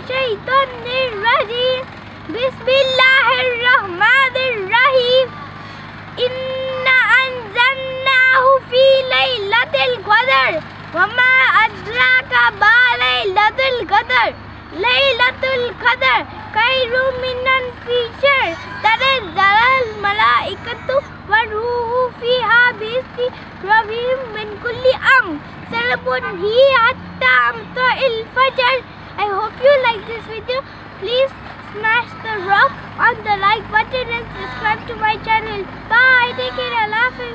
रजीम बिस्मिल्लाहिर्रहमानिर्रहीम। इन्ना अंजन्नाहु फ़ी लैलतिल कदर। वमा अद्राका मा लैलतिल कदर। लैलतुल कदर खैरुम मिनन फ़ी शहर तनज़्ज़लुल मलाइकतु वरूहु फीहा बिइस्नि रब्बिहिम मिन कुल्लि अम्र। सलमुन हिय हत्ता मतलइल फजर। You like this video. Please smash the rock on the like button and subscribe to my channel. Bye. Take care. Allah Hafiz.